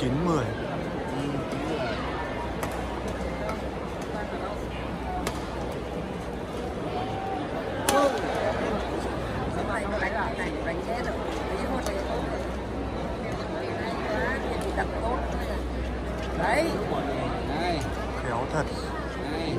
9 10 đấy. Khéo thật. Đấy.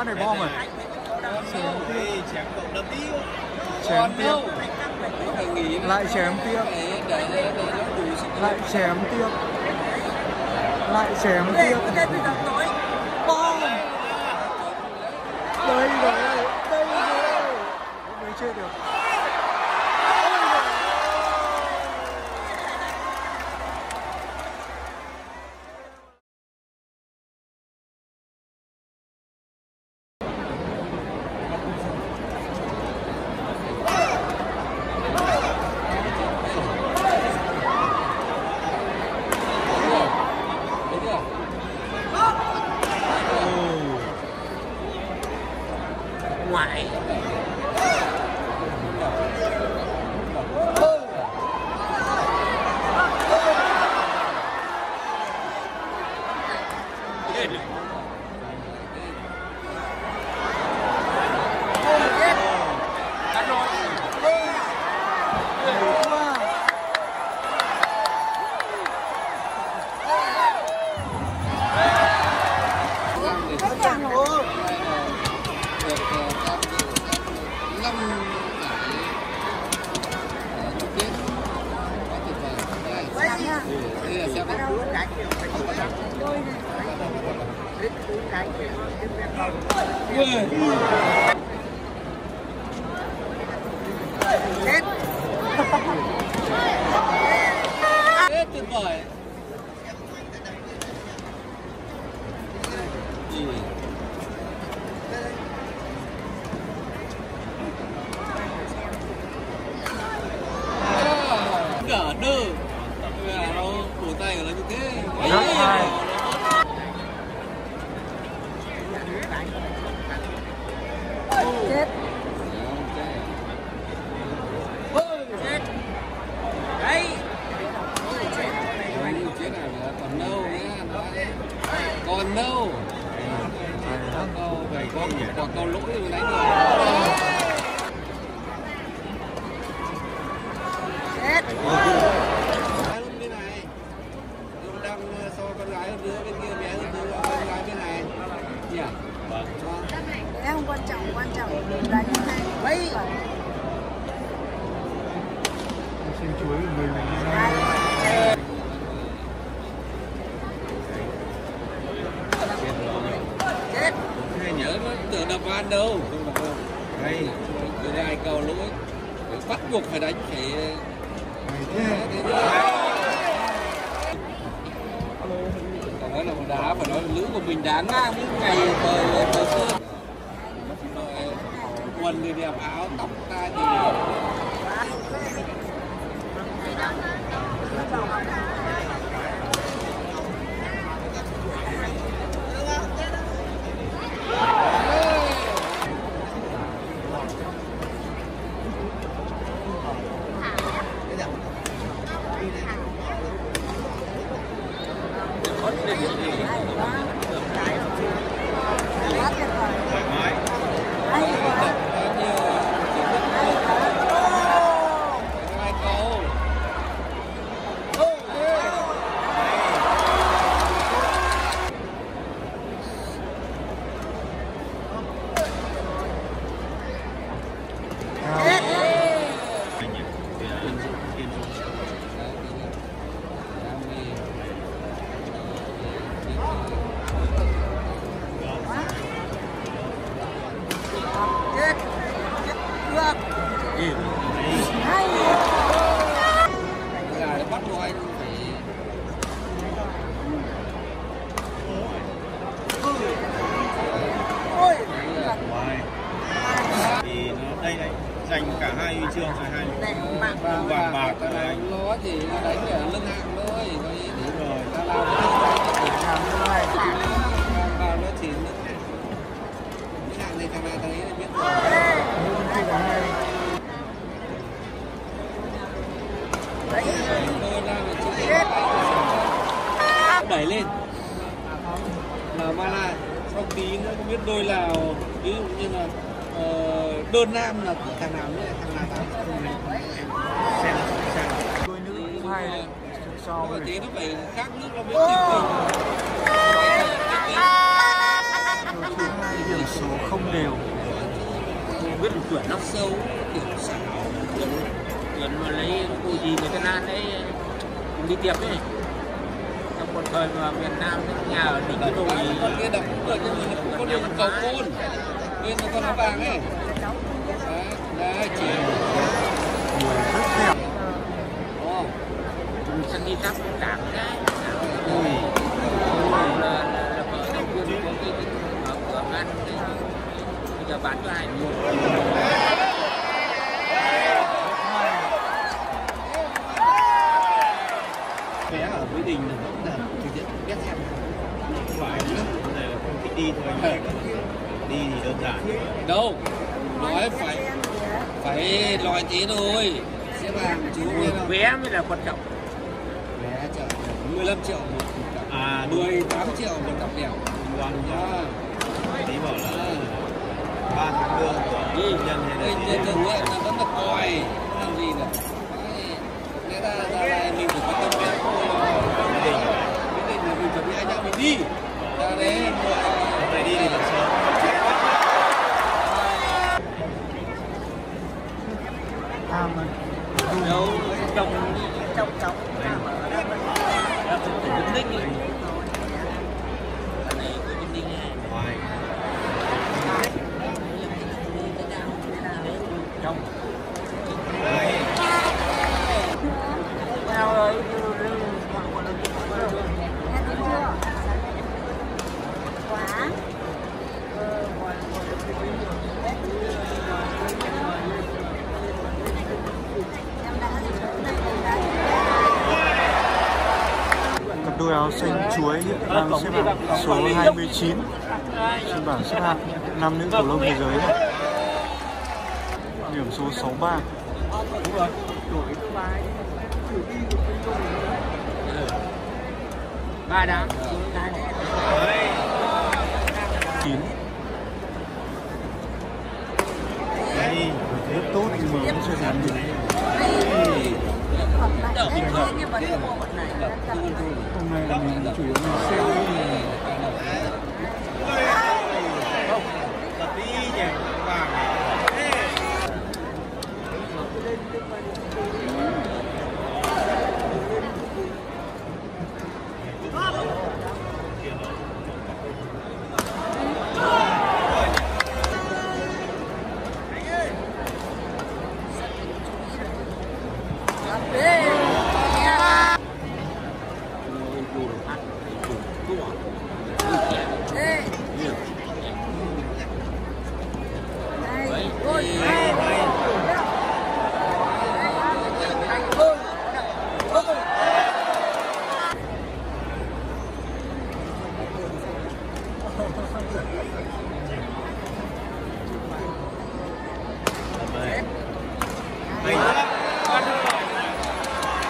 phát này bom rồi. Chém tiếp. Lại chém tiếp. Lại chém tiếp. Lại chém tiếp. Bom. Đây rồi đây rồi mới chết được. Ué. chết. quan trọng là như thế Quay Xem chuối của người mình ra Chết. Nhớ mới tưởng đập van đâu? Đây Người này cầu lỗi? Bắt buộc phải đánh phải Nói là đá phải nói lữ của mình đá ngang những ngày bờ bờ xưa mình thì đẹp áo tóc ta thì đẹp. Đẩy lên. Là ba la sau tí nữa không biết đôi nào ví dụ như là ờ, đơn nam là thằng nào nữa thằng nào thằng xem xem. Đôi nữ cũng hay so với tí nó phải khác nước nó mới đôi thứ hai điểm số không đều. Biết được tuyển không sâu kiểu xảo tuyển mà lấy cô gì người ta nan đấy cũng đi tiệc ấy trong một thời mà Việt Nam nhà ở đỉnh cái đồi. Con kia đập cũng được nhưng mà nó có đường cầu côn. Bên nó con nó vàng ấy. Đấy đấy chỉ người rất đẹp Ồ, sân đi tắp đảng cái là là là viên có cái mở cửa ăn bây giờ bán cho ai? Mua phải nữa này là không thích đi thôi đi thì đơn giản đâu? Nói phải phải lòi tí thôi. Xếp hàng chú vé mới là quan trọng. Vé chợ 15 triệu một à đúng. 18 triệu một cặp đèo. Vâng nhá. Tí bảo là ba tháng lương của công nhân hay là gì thực hiện là vẫn là không làm gì nữa lẽ ra ra này mình phải có tâm huyết gia đình quyết định là mình chuẩn bị anh em mình đi ra đấy mua hôm nay đi thì còn sớm tham này đâu trong trong trong là cũng phải đứng đích này cái này có đứng đích này ngoài trong đấy theo ơi Ăn thấy chưa? Quá. Em đã thì chỗ này thì đã cặp đôi áo xanh chuối hiện đang xếp hạng số 29 trên bảng xếp hạng nam nữ cầu lông thế giới này. Điểm số 63 ba. Đám chín. Đấy rất tốt nhưng mà vẫn chưa dám được cái bộ phận này. Hôm nay là mình chủ yếu mình xem là tí nhỉ vàng Ê. Đây. Ôi.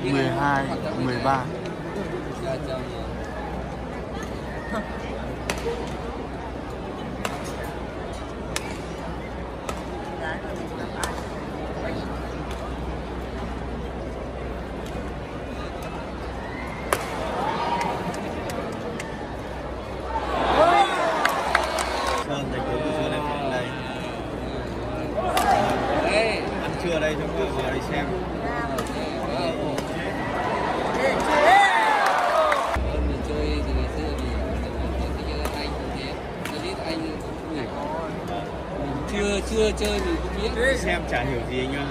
hay 12 13 Thank you. sơn thành phố Thủ Dầu Một ở đây Đấy, ăn trưa đây chúng ta vào đây xem Hơn mình chơi từ ngày xưa thì mình chơi anh cũng thế Tôi biết anh cũng nhảy Mình chưa chơi mình cũng biết. Xem chả hiểu gì anh ạ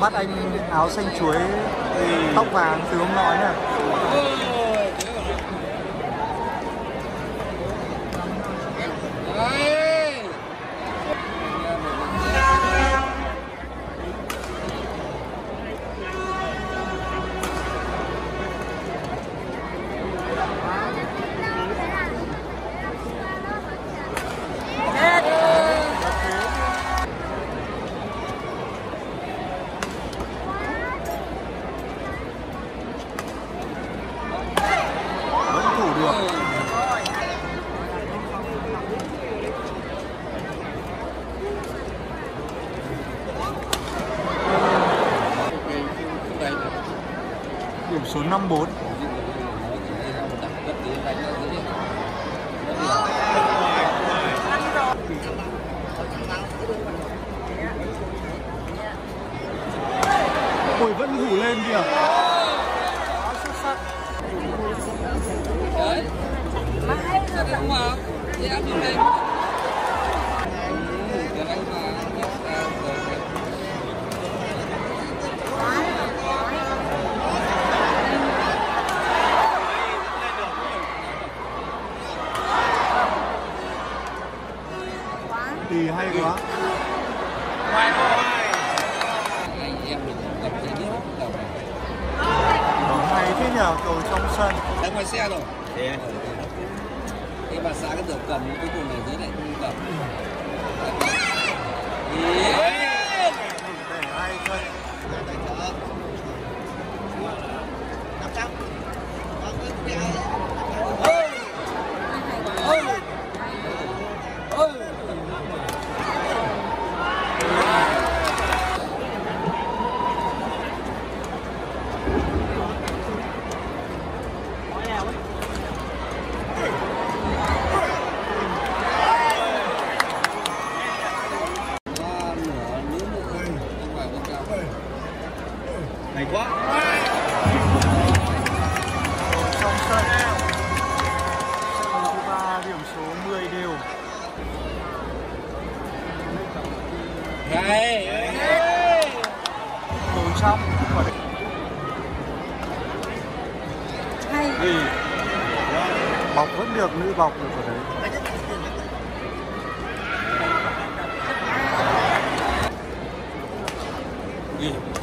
bắt anh áo xanh chuối tóc vàng từ ông nói nè Ja, vielen thế bà xã cái tưởng cầm cuối cùng này dưới này không cầm. Oh!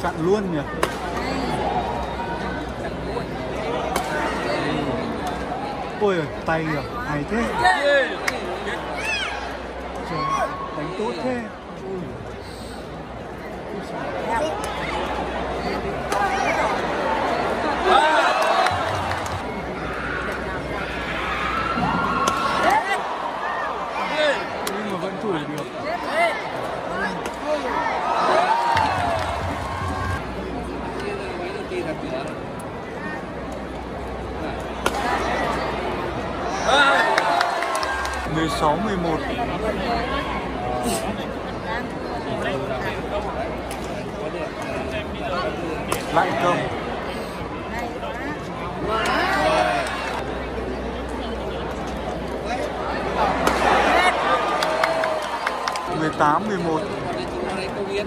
chặn luôn nhỉ? Ôi tay nhỉ hay thế. Trời, đánh tốt thế. Ôi. 6 lại công mười tám mười một. Hãy subscribe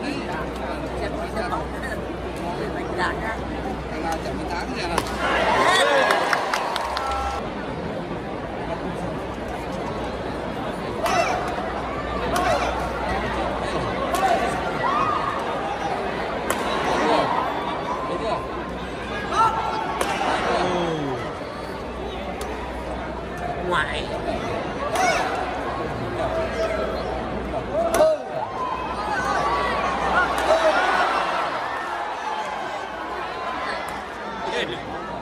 cho kênh Ele.